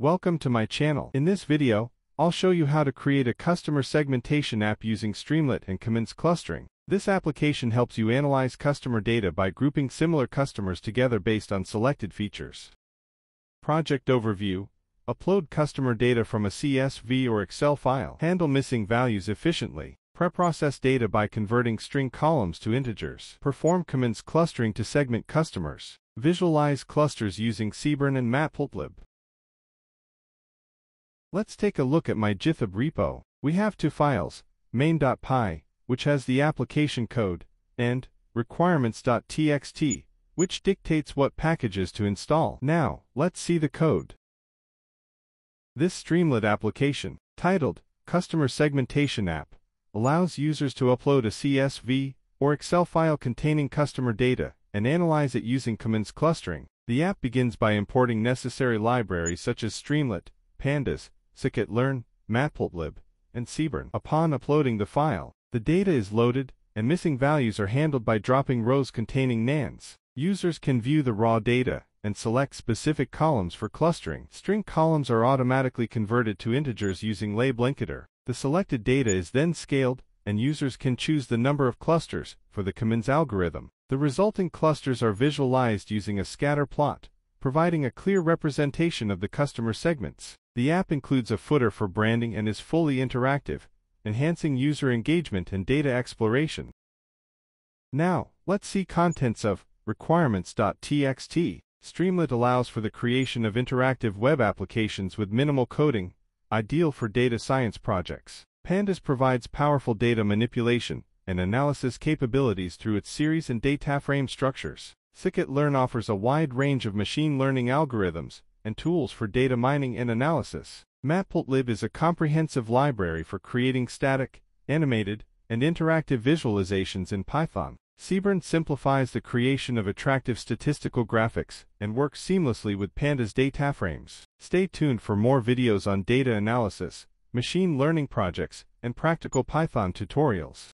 Welcome to my channel. In this video, I'll show you how to create a customer segmentation app using Streamlit and KMeans clustering. This application helps you analyze customer data by grouping similar customers together based on selected features. Project Overview Upload customer data from a CSV or Excel file. Handle missing values efficiently. Preprocess data by converting string columns to integers. Perform KMeans clustering to segment customers. Visualize clusters using Seaborn and Matplotlib. Let's take a look at my GitHub repo. We have two files, main.py, which has the application code, and requirements.txt, which dictates what packages to install. Now, let's see the code. This Streamlit application, titled Customer Segmentation App, allows users to upload a CSV or Excel file containing customer data and analyze it using KMeans clustering. The app begins by importing necessary libraries such as Streamlit, Pandas, scikit-learn, Matplotlib, and Seaborn. Upon uploading the file, the data is loaded, and missing values are handled by dropping rows containing nans. Users can view the raw data and select specific columns for clustering. String columns are automatically converted to integers using LabelEncoder. The selected data is then scaled, and users can choose the number of clusters for the KMeans algorithm. The resulting clusters are visualized using a scatter plot, providing a clear representation of the customer segments. The app includes a footer for branding and is fully interactive, enhancing user engagement and data exploration. Now, let's see contents of requirements.txt. Streamlit allows for the creation of interactive web applications with minimal coding, ideal for data science projects. Pandas provides powerful data manipulation and analysis capabilities through its series and data frame structures. Scikit-learn offers a wide range of machine learning algorithms and tools for data mining and analysis. Matplotlib is a comprehensive library for creating static, animated, and interactive visualizations in Python. Seaborn simplifies the creation of attractive statistical graphics and works seamlessly with Pandas data frames. Stay tuned for more videos on data analysis, machine learning projects, and practical Python tutorials.